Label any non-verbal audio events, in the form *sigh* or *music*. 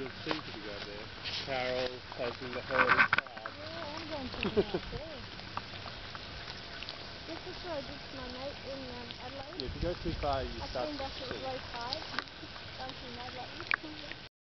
you'll see to be out there. Carol taking the herd of. Yeah, I'm going to the out there. *laughs* This is where I did my night in um, Adelaide. Yeah, if you go too far, you I start I came back, at low tide.